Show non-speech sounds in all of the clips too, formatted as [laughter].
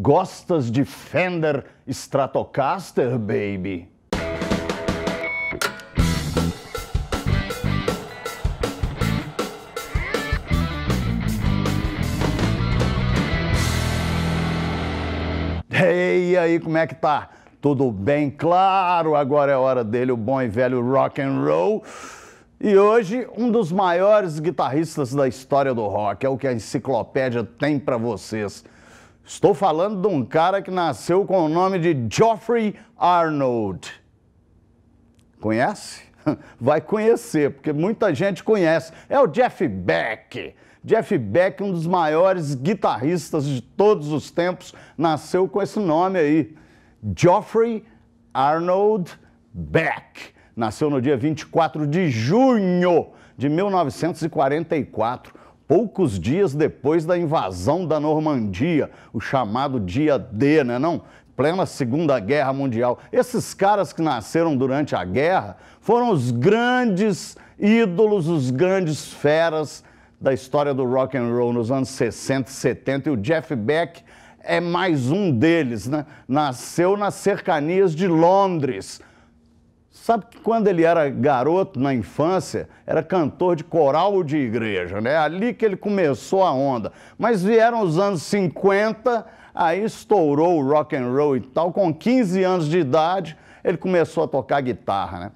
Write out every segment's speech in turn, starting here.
Gostas de Fender Stratocaster, baby? E aí, como é que tá? Tudo bem? Claro, agora é hora dele, o bom e velho rock and roll. E hoje, um dos maiores guitarristas da história do rock, é o que a enciclopédia tem para vocês. Estou falando de um cara que nasceu com o nome de Geoffrey Arnold. Conhece? [laughs] Vai conhecer, porque muita gente conhece. É o Jeff Beck. Jeff Beck, um dos maiores guitarristas de todos os tempos, nasceu com esse nome aí. Geoffrey Arnold Beck. Nasceu no dia 24 de junho de 1944, poucos dias depois da invasão da Normandia, o chamado dia D, né não? Plena Segunda Guerra Mundial. Esses caras que nasceram durante a guerra foram os grandes ídolos, os grandes feras da história do rock and roll nos anos 60 e 70 e o Jeff Beck é mais um deles, né? Nasceu nas cercanias de Londres. Sabe que quando ele era garoto, na infância, era cantor de coral de igreja, né? Ali que ele começou a onda. Mas vieram os anos 50, aí estourou o rock and roll e tal. Com 15 anos de idade, ele começou a tocar guitarra, né?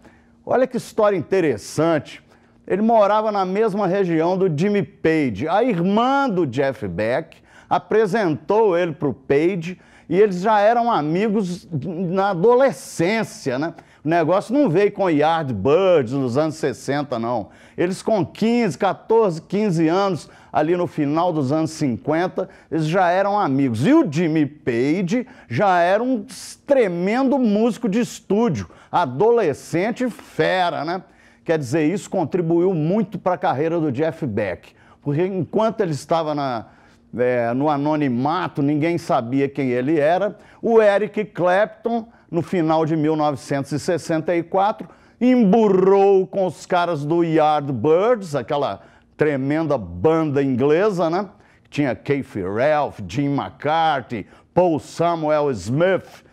Olha que história interessante. Ele morava na mesma região do Jimmy Page. A irmã do Jeff Beck apresentou ele para o Page e eles já eram amigos na adolescência, né? O negócio não veio com Yardbirds nos anos 60, não. Eles com 15, 14, 15 anos, ali no final dos anos 50, eles já eram amigos. E o Jimmy Page já era um tremendo músico de estúdio, adolescente fera, né? Quer dizer, isso contribuiu muito para a carreira do Jeff Beck, porque enquanto ele estava na, é, no anonimato, ninguém sabia quem ele era. O Eric Clapton, no final de 1964, emburrou com os caras do Yardbirds, aquela tremenda banda inglesa, né? Tinha Keith Ralph, Jim McCarthy, Paul Samuel Smith.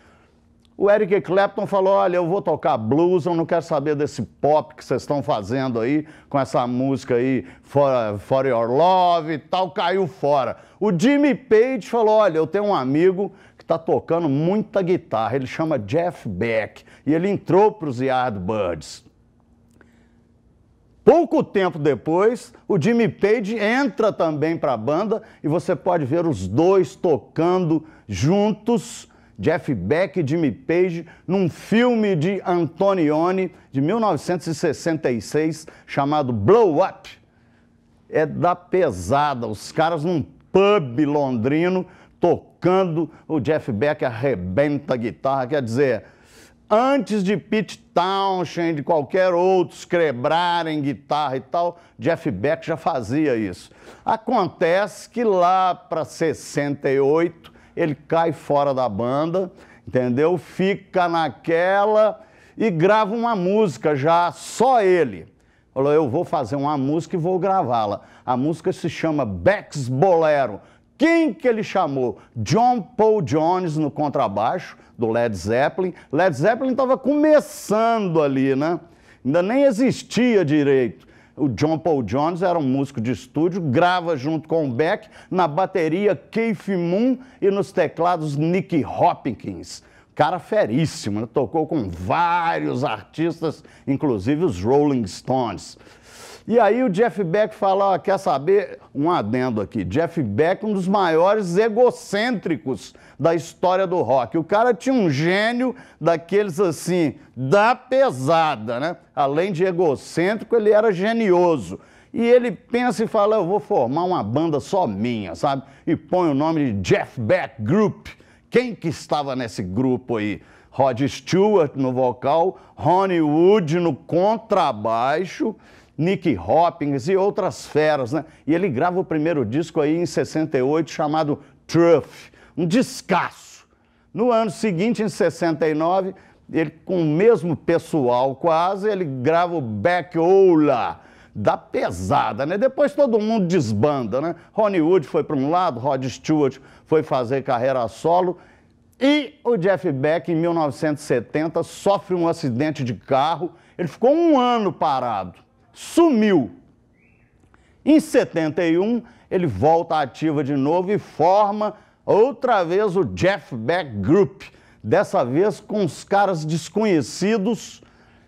O Eric Clapton falou: Olha, eu vou tocar blues, eu não quero saber desse pop que vocês estão fazendo aí, com essa música aí, For, For Your Love e tal, caiu fora. O Jimmy Page falou: Olha, eu tenho um amigo que está tocando muita guitarra, ele chama Jeff Beck, e ele entrou para os Yardbirds. Pouco tempo depois, o Jimmy Page entra também para a banda e você pode ver os dois tocando juntos Jeff Beck e Jimmy Page num filme de Antonioni de 1966 chamado Blow Up. É da pesada, os caras num pub londrino tocando, o Jeff Beck arrebenta a guitarra, quer dizer, antes de Pete Townshend, de qualquer outros quebrarem guitarra e tal, Jeff Beck já fazia isso. Acontece que lá para 68 ele cai fora da banda, entendeu? Fica naquela e grava uma música já, só ele. Falou, eu vou fazer uma música e vou gravá-la. A música se chama Beck's Bolero. Quem que ele chamou? John Paul Jones no contrabaixo, do Led Zeppelin. Led Zeppelin estava começando ali, né? Ainda nem existia direito. O John Paul Jones era um músico de estúdio, grava junto com o Beck, na bateria Keith Moon e nos teclados Nicky Hopkins. Cara feríssimo, né? tocou com vários artistas, inclusive os Rolling Stones. E aí o Jeff Beck fala, ó, quer saber? Um adendo aqui. Jeff Beck, um dos maiores egocêntricos da história do rock. O cara tinha um gênio daqueles assim, da pesada, né? Além de egocêntrico, ele era genioso. E ele pensa e fala, eu vou formar uma banda só minha, sabe? E põe o nome de Jeff Beck Group. Quem que estava nesse grupo aí? Rod Stewart no vocal, Ronnie Wood no contrabaixo Nick Hopkins e outras feras, né? E ele grava o primeiro disco aí em 68 chamado Truth, um descasso. No ano seguinte, em 69, ele com o mesmo pessoal quase, ele grava o Back Ola, da pesada, né? Depois todo mundo desbanda, né? Ronnie Wood foi para um lado, Rod Stewart foi fazer carreira solo e o Jeff Beck, em 1970, sofre um acidente de carro. Ele ficou um ano parado, sumiu. Em 71, ele volta ativa de novo e forma outra vez o Jeff Beck Group. Dessa vez com os caras desconhecidos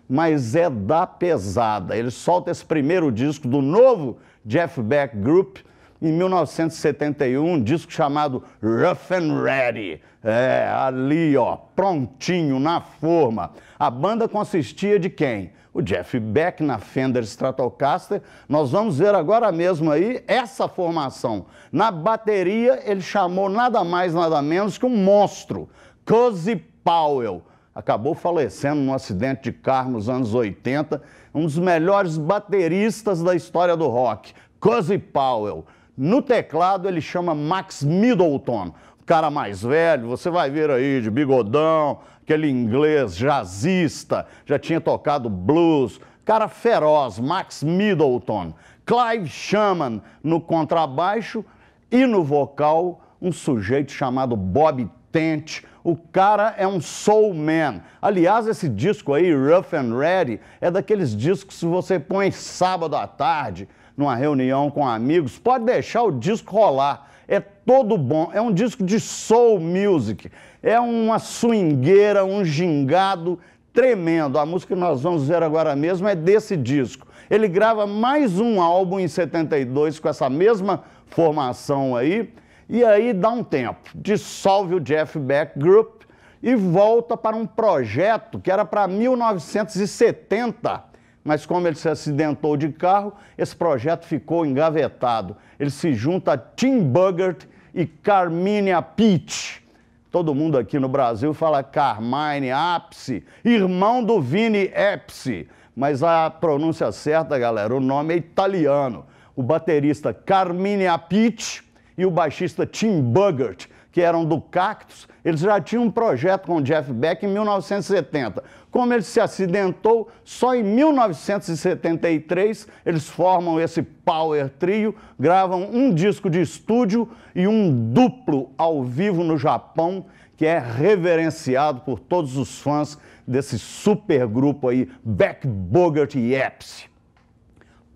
mas é da pesada. Ele solta esse primeiro disco do novo Jeff Beck Group em 1971, um disco chamado Rough and Ready. É, ali, ó, prontinho, na forma. A banda consistia de quem? O Jeff Beck na Fender Stratocaster. Nós vamos ver agora mesmo aí essa formação. Na bateria, ele chamou nada mais, nada menos que um monstro, Cozy Powell acabou falecendo num acidente de carro nos anos 80, um dos melhores bateristas da história do rock, Cozy Powell. No teclado ele chama Max Middleton, cara mais velho, você vai ver aí de bigodão, aquele inglês jazzista, já tinha tocado blues, cara feroz, Max Middleton. Clive Shaman no contrabaixo e no vocal um sujeito chamado Bob Tent, o cara é um soul man. Aliás, esse disco aí, Rough and Ready, é daqueles discos que você põe sábado à tarde, numa reunião com amigos, pode deixar o disco rolar. É todo bom. É um disco de soul music. É uma swingueira, um gingado tremendo. A música que nós vamos ver agora mesmo é desse disco. Ele grava mais um álbum em 72 com essa mesma formação aí e aí dá um tempo, dissolve o Jeff Beck Group e volta para um projeto que era para 1970, mas como ele se acidentou de carro, esse projeto ficou engavetado. Ele se junta a Tim Buggert e Carminia Peach. Todo mundo aqui no Brasil fala Carmine Apse, irmão do Vini Epsi. Mas a pronúncia certa, galera, o nome é italiano. O baterista Carminia Peach e o baixista Tim Buggert, que eram do Cactus, eles já tinham um projeto com o Jeff Beck em 1970. Como ele se acidentou, só em 1973 eles formam esse power trio, gravam um disco de estúdio e um duplo ao vivo no Japão, que é reverenciado por todos os fãs desse super grupo aí, Beck, Bogart e Epsi.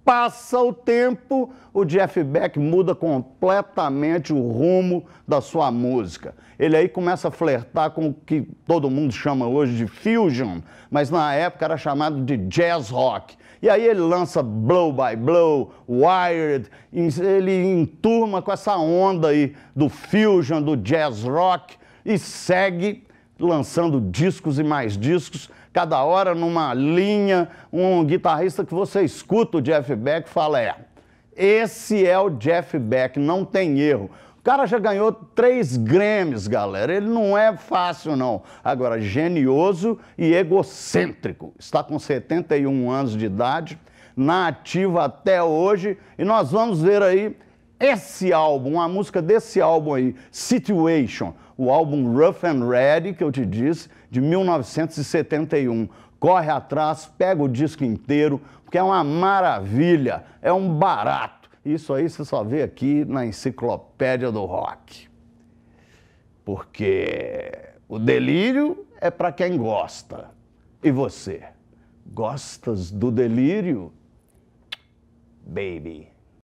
Passa o tempo, o Jeff Beck muda completamente o rumo da sua música. Ele aí começa a flertar com o que todo mundo chama hoje de fusion, mas na época era chamado de jazz rock. E aí ele lança Blow by Blow, Wired, ele enturma com essa onda aí do fusion, do jazz rock e segue lançando discos e mais discos cada hora numa linha, um guitarrista que você escuta o Jeff Beck fala: é, esse é o Jeff Beck, não tem erro. O cara já ganhou três Grammys, galera. Ele não é fácil, não. Agora, genioso e egocêntrico. Está com 71 anos de idade, na ativa até hoje. E nós vamos ver aí esse álbum, a música desse álbum aí, Situation o álbum Rough and Ready, que eu te disse, de 1971. Corre atrás, pega o disco inteiro, porque é uma maravilha, é um barato. Isso aí você só vê aqui na enciclopédia do rock. Porque o delírio é para quem gosta. E você? Gostas do delírio? Baby.